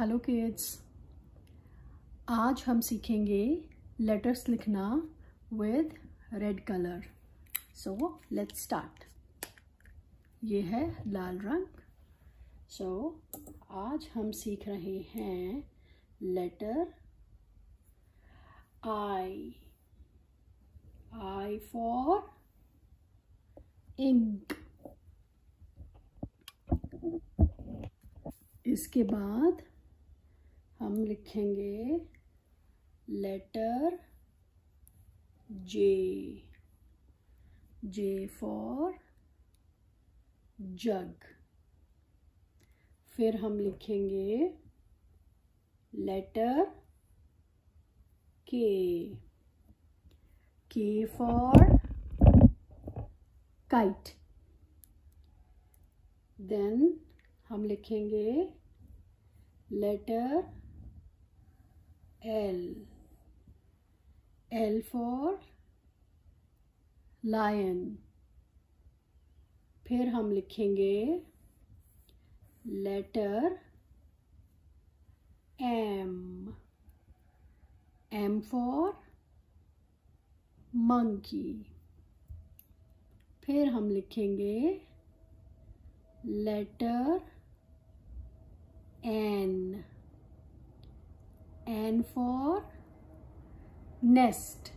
Hello kids आज हम सीखेंगे लेटर्स लिखना with red colour so let's start ये है लाल रंग. सो so, आज हम सीख रहे हैं letter I I for ink इसके बाद हम लिखेंगे letter J. J for jug. फिर हम लिखेंगे लेटर के। के फॉर काइट देन हम लिखेंगे letter L L for lion फिर हम लिखेंगे letter M M for monkey फिर हम लिखेंगे letter N. N for nest.